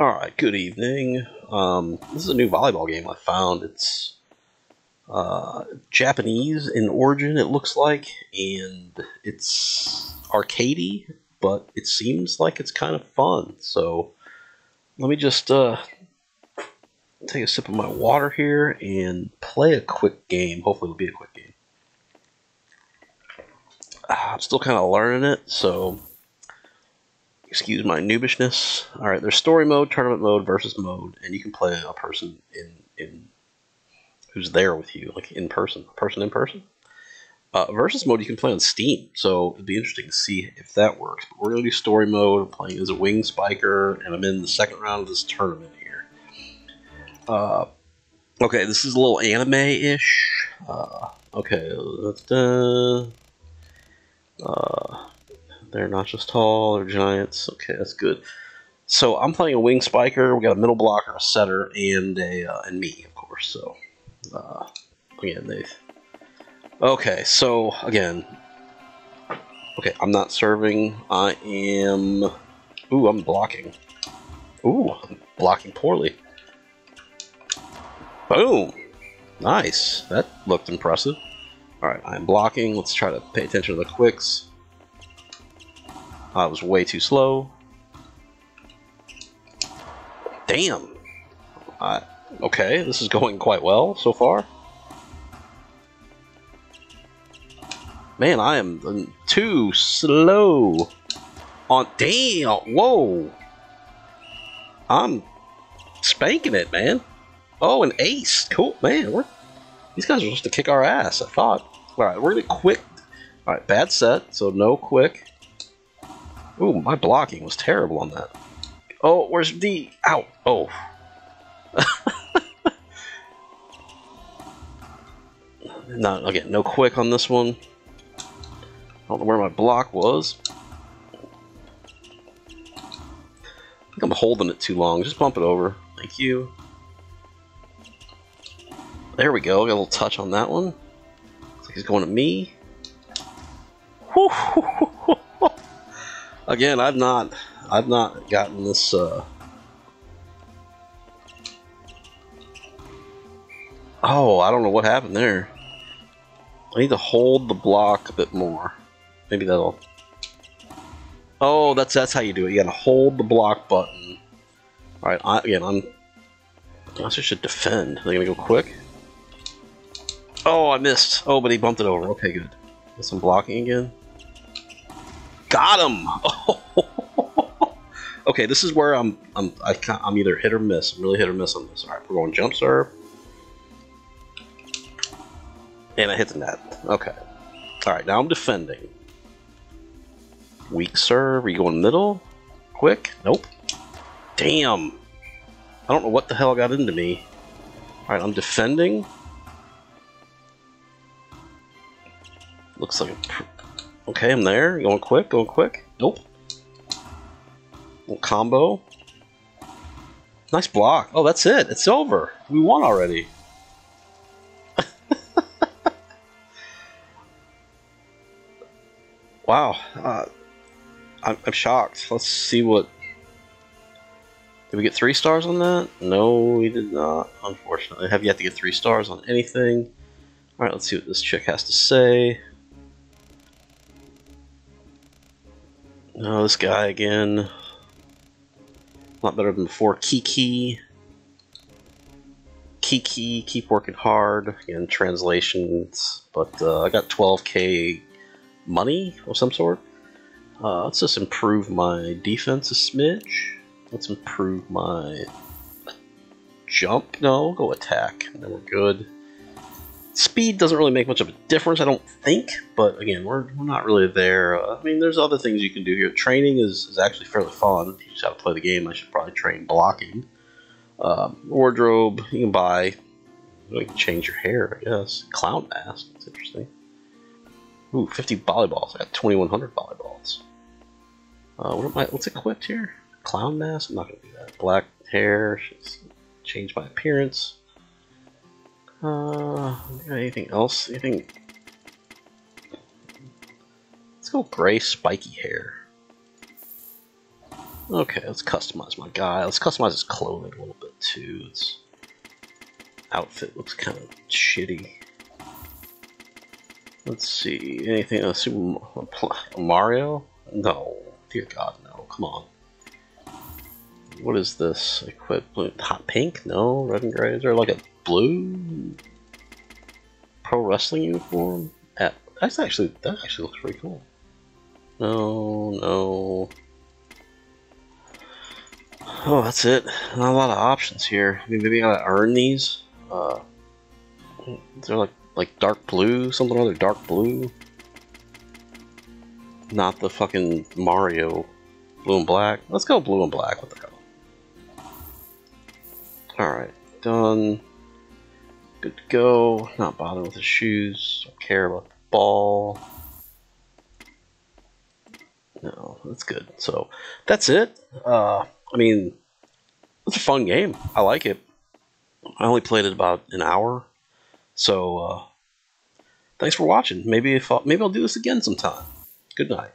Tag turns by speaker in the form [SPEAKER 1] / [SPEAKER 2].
[SPEAKER 1] Alright, good evening. Um, this is a new volleyball game I found. It's uh, Japanese in origin, it looks like, and it's arcadey, but it seems like it's kind of fun. So let me just uh, take a sip of my water here and play a quick game. Hopefully, it'll be a quick game. Ah, I'm still kind of learning it, so excuse my noobishness. All right, there's story mode, tournament mode, versus mode, and you can play a person in in who's there with you, like in person, a person in person. Uh, versus mode you can play on Steam, so it'd be interesting to see if that works. But we're gonna do story mode. I'm playing as a wing spiker, and I'm in the second round of this tournament here. Uh, okay, this is a little anime-ish. Uh, okay, uh, they're not just tall, they're giants. Okay, that's good. So I'm playing a wing spiker. We got a middle blocker, a setter, and a uh, and me, of course. So uh, again, they. Okay, so again. Okay, I'm not serving. I am. Ooh, I'm blocking. Ooh, I'm blocking poorly. Boom! Nice. That looked impressive. Alright, I'm blocking. Let's try to pay attention to the quicks. I was way too slow. Damn. Uh, okay, this is going quite well so far. Man, I am too slow. On damn, whoa. I'm spanking it, man. Oh, an ace. Cool, man. We're, these guys are supposed to kick our ass, I thought. Alright, we're gonna quick. Alright, bad set, so no quick. Ooh, my blocking was terrible on that. Oh, where's D? Ow! Oh. no, again, no quick on this one. I don't know where my block was. I think I'm holding it too long. Just bump it over. Thank you. There we go. Got a little touch on that one. Looks like he's going to me. Again, I've not, I've not gotten this. Uh... Oh, I don't know what happened there. I need to hold the block a bit more. Maybe that'll. Oh, that's that's how you do it. You gotta hold the block button. All right, I, again, I'm. I also should defend. Are they gonna go quick? Oh, I missed. Oh, but he bumped it over. Okay, good. Get some blocking again. Got him! okay, this is where I'm. I'm. I can't, I'm either hit or miss. I'm really hit or miss on this. All right, we're going jump serve, and I hit the net. Okay. All right, now I'm defending. Weak serve. Are you going middle? Quick? Nope. Damn. I don't know what the hell got into me. All right, I'm defending. Looks like a Okay, I'm there. Going quick, going quick. Nope. Little combo. Nice block. Oh, that's it. It's over. We won already. wow. Uh, I'm, I'm shocked. Let's see what... Did we get three stars on that? No, we did not, unfortunately. I have yet to get three stars on anything. Alright, let's see what this chick has to say. Oh, this guy again. A lot better than before. Kiki. Kiki, keep working hard. Again, translations. But uh, I got 12k money of some sort. Uh, let's just improve my defense a smidge. Let's improve my jump. No, go attack. Then we're good. Speed doesn't really make much of a difference, I don't think. But again, we're, we're not really there. Uh, I mean, there's other things you can do here. Training is, is actually fairly fun. If you just how to play the game, I should probably train blocking. Uh, wardrobe, you can buy. You can change your hair, I guess. Clown mask, that's interesting. Ooh, 50 volleyballs. I got 2,100 volleyballs. Uh, what am I, what's equipped here? Clown mask? I'm not going to do that. Black hair. Change my appearance. Uh, anything else? Anything? Let's go gray spiky hair. Okay, let's customize my guy. Let's customize his clothing a little bit too. His outfit looks kind of shitty. Let's see. Anything? Super Mario? No. Dear God, no. Come on. What is this? Equipment? Hot pink? No. Red and gray. Is there like a blue pro wrestling uniform? At, that's actually that actually looks pretty cool. No, no. Oh, that's it. Not a lot of options here. I mean, maybe I gotta earn these. Uh, they're like like dark blue, something or other, dark blue. Not the fucking Mario blue and black. Let's go blue and black. What the hell? Alright, done. Good to go. Not bothering with the shoes. Don't care about the ball. No, that's good. So, that's it. Uh, I mean, it's a fun game. I like it. I only played it about an hour, so uh, thanks for watching. Maybe if I'll, maybe I'll do this again sometime. Good night.